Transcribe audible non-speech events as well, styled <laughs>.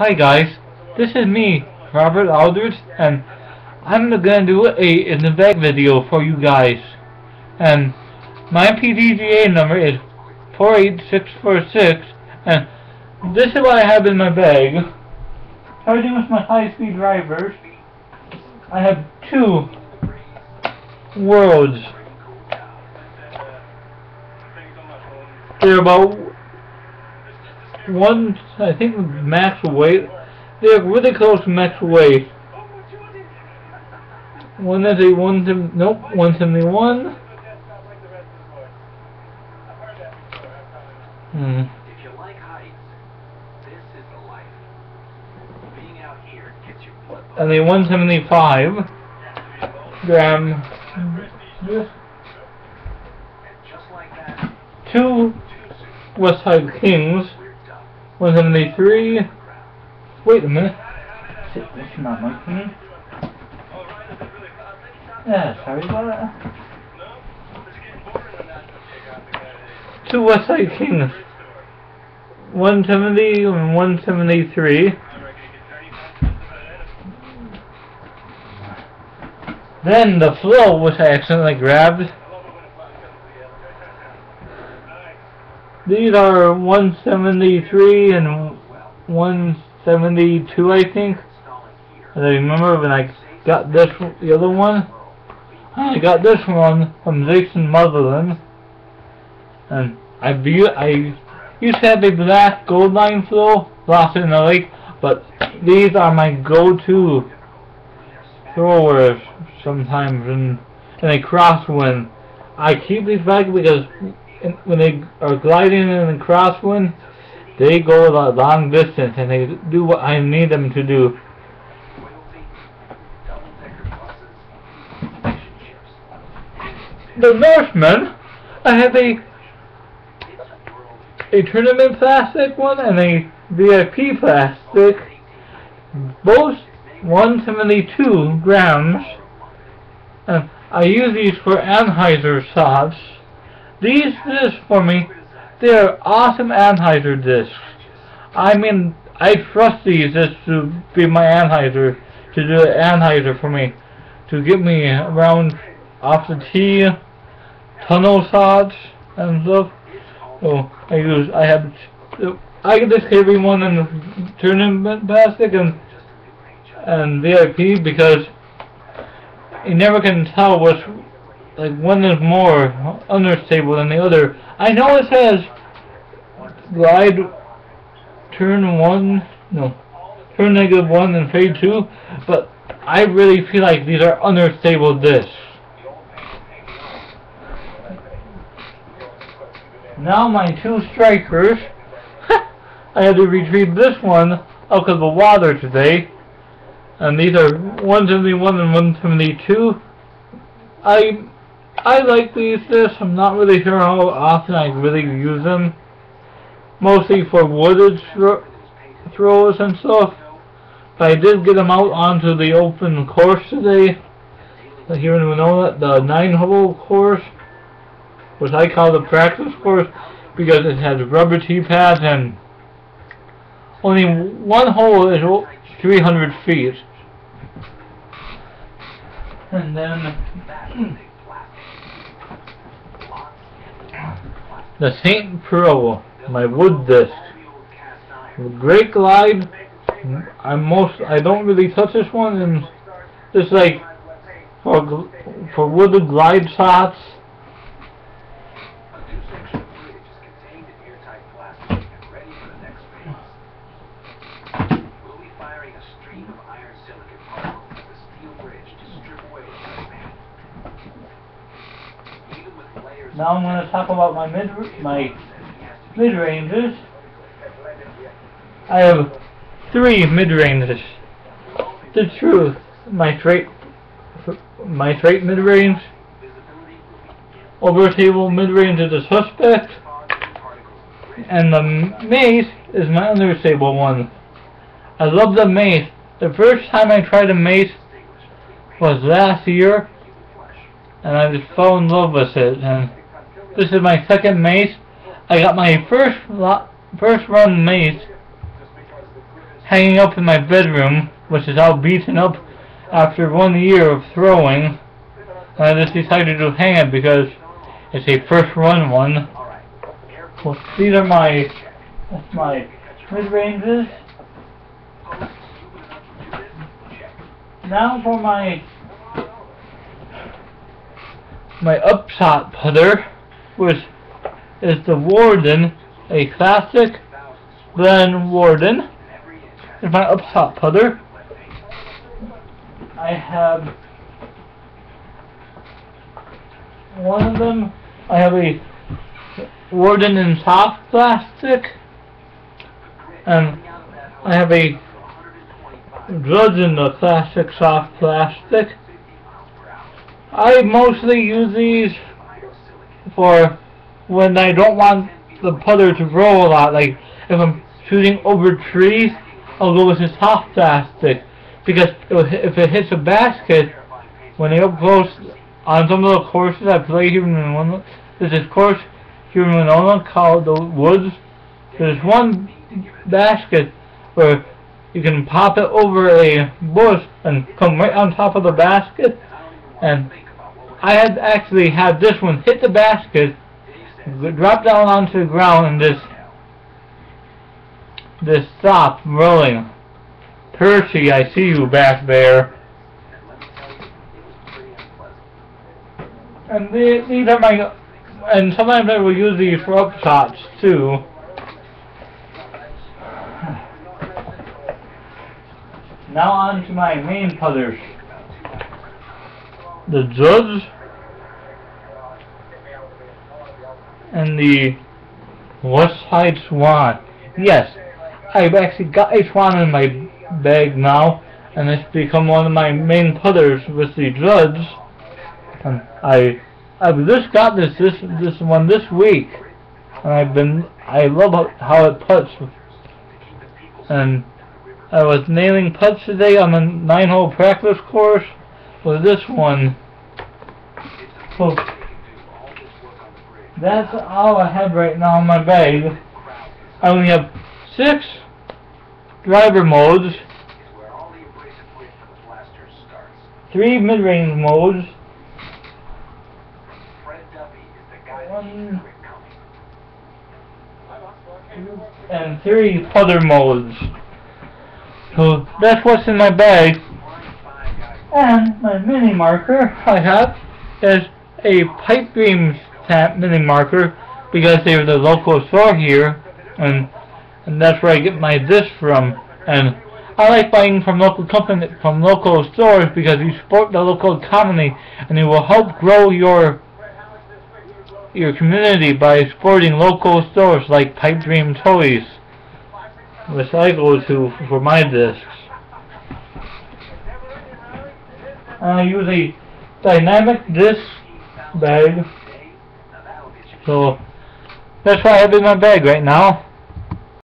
Hi guys, this is me, Robert Aldrich, and I'm gonna do a in the bag video for you guys. And my PDGA number is 48646, and this is what I have in my bag. Everything with my high-speed drivers. I have two worlds. They're about one, I think, max weight. They're really close to max weight. One is a one, nope, 171. Hmm. If you like heights, this is the life. Being out here gets your blood And a 175 gram. Just Two Westside Kings. We're done. 173. Wait a minute. Shit, this is not my thing. Yeah, sorry about that. Two Westside Kings. 170 and 173. Then the flow, which I accidentally grabbed. These are 173 and 172, I think. I remember when I got this, the other one. I got this one from Jason Motherland. And I I used to have a black gold line flow, lost in the lake, but these are my go-to throwers sometimes in, in a crosswind. I keep these back because when they are gliding in a crosswind, they go a long distance and they do what I need them to do. The Northman, I have a a tournament plastic one and a VIP plastic, both 172 grams. And I use these for anhyzer shots. These discs for me, they are awesome anhyzer discs. I mean, I trust these discs to be my anhyzer, to do anhyzer for me, to get me around off the tee, tunnel shots, and stuff. So I use I have I this carry one in tournament basket and and VIP because you never can tell what's like one is more unstable than the other. I know it says glide turn one no turn negative one and fade two, but I really feel like these are unstable discs. Now my two strikers. <laughs> I had to retrieve this one out of the water today. And these are 171 and 172. I I like these discs. I'm not really sure how often I really use them. Mostly for wooded thro throws and stuff. But I did get them out onto the open course today. Here in Winona, the nine hole course which I call the practice course because it has rubber tee pads and only one hole is 300 feet. And then <clears throat> the Saint Pro, my wood disc. The Great glide. I'm most I don't really touch this one and just like for for wooded glide shots. Now I'm going to talk about my mid my mid ranges. I have three mid ranges. The truth, my straight my straight mid range, over table mid range is a suspect, and the mace is my understable one. I love the mace. The first time I tried a mace was last year, and I just fell in love with it. And this is my second mace. I got my first first run mace hanging up in my bedroom, which is all beaten up after one year of throwing. I just decided to hang it because it's a first run one. Well, these are my, that's my mid ranges. Now for my my upshot putter, which is the Warden, a classic Blend Warden. Is my upshot putter. I have one of them. I have a Warden in soft plastic, and I have a Drudge in the classic soft plastic. I mostly use these for when I don't want the putter to grow a lot. Like if I'm shooting over trees, I'll go with the soft plastic because if it hits a basket, when up close on some of the courses I play here in Winona, there's this course here in Winona called the Woods. There's one basket where you can pop it over a bush and come right on top of the basket and I had actually had this one hit the basket, drop down onto the ground, and this this stop rolling. Percy, I see you back there. And the, these are my, and sometimes I will use these for upshots too. Now on to my main putters the Judge and the West Side Swan. Yes, I've actually got a Swan in my bag now, and it's become one of my main putters with the Judge. And I, I've just got this this this one this week, and I've been I love how it puts. And I was nailing putts today on a nine-hole practice course with this one. That's all I have right now in my bag. I only have six driver modes, three mid-range modes, one, and three putter modes. So that's what's in my bag. And my mini marker I have is a pipe dreams tap mini marker because they're the local store here and and that's where I get my this from and I like buying from local company from local stores because you support the local economy and it will help grow your your community by supporting local stores like Pipe Dream Toys which I go to for my discs. I use a dynamic disc bag. So that's what I have in my bag right now.